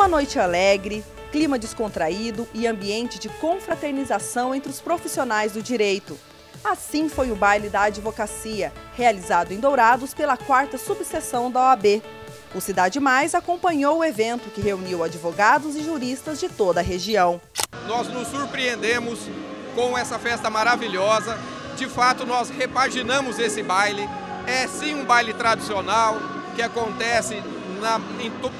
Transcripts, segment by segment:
Uma noite alegre, clima descontraído e ambiente de confraternização entre os profissionais do direito. Assim foi o baile da advocacia, realizado em Dourados pela quarta subseção da OAB. O Cidade Mais acompanhou o evento que reuniu advogados e juristas de toda a região. Nós nos surpreendemos com essa festa maravilhosa. De fato, nós repaginamos esse baile. É sim um baile tradicional que acontece na,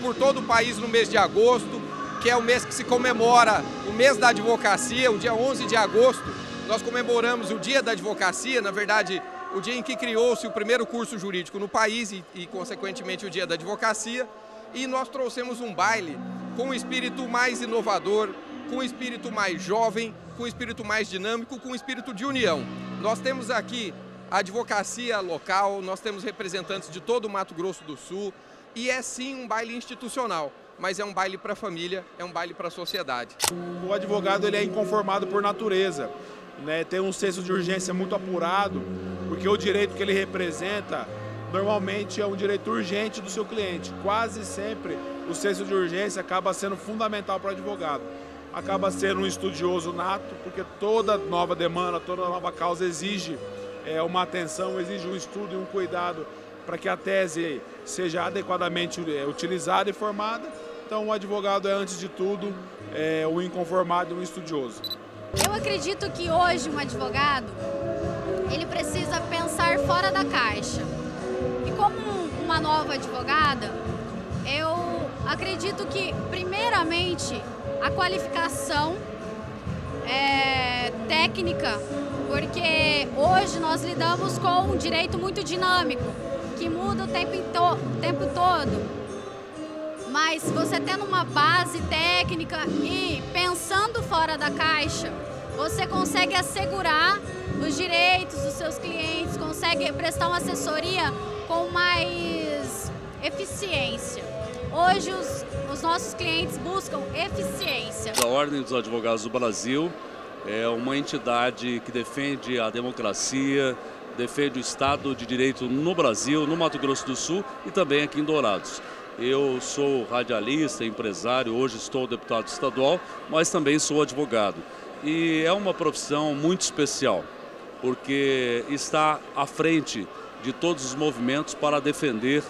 por todo o país no mês de agosto, que é o mês que se comemora o mês da advocacia, o dia 11 de agosto. Nós comemoramos o dia da advocacia, na verdade, o dia em que criou-se o primeiro curso jurídico no país e, e, consequentemente, o dia da advocacia. E nós trouxemos um baile com um espírito mais inovador, com um espírito mais jovem, com um espírito mais dinâmico, com um espírito de união. Nós temos aqui a advocacia local, nós temos representantes de todo o Mato Grosso do Sul e é sim um baile institucional, mas é um baile para a família, é um baile para a sociedade. O advogado ele é inconformado por natureza, né? tem um senso de urgência muito apurado, porque o direito que ele representa normalmente é um direito urgente do seu cliente. Quase sempre o senso de urgência acaba sendo fundamental para o advogado acaba sendo um estudioso nato, porque toda nova demanda, toda nova causa exige é, uma atenção, exige um estudo e um cuidado para que a tese seja adequadamente é, utilizada e formada. Então, o advogado é, antes de tudo, é, um inconformado e um estudioso. Eu acredito que hoje um advogado ele precisa pensar fora da caixa. E como uma nova advogada, eu acredito que, primeiramente, a qualificação é, técnica, porque hoje nós lidamos com um direito muito dinâmico, que muda o tempo, o tempo todo. Mas você tendo uma base técnica e pensando fora da caixa, você consegue assegurar os direitos dos seus clientes, consegue prestar uma assessoria com mais eficiência. Hoje os, os nossos clientes buscam eficiência. A Ordem dos Advogados do Brasil é uma entidade que defende a democracia, defende o Estado de Direito no Brasil, no Mato Grosso do Sul e também aqui em Dourados. Eu sou radialista, empresário, hoje estou deputado estadual, mas também sou advogado. E é uma profissão muito especial, porque está à frente de todos os movimentos para defender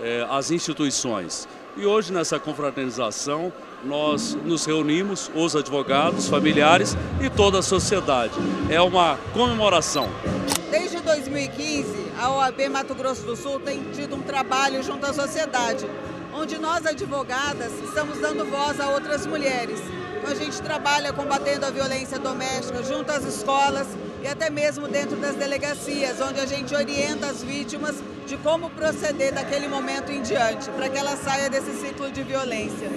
eh, as instituições. E hoje, nessa confraternização, nós nos reunimos, os advogados, familiares e toda a sociedade. É uma comemoração. Desde 2015, a OAB Mato Grosso do Sul tem tido um trabalho junto à sociedade, onde nós, advogadas, estamos dando voz a outras mulheres. Então, a gente trabalha combatendo a violência doméstica junto às escolas e até mesmo dentro das delegacias, onde a gente orienta as vítimas de como proceder daquele momento em diante, para que ela saia desse ciclo de violência.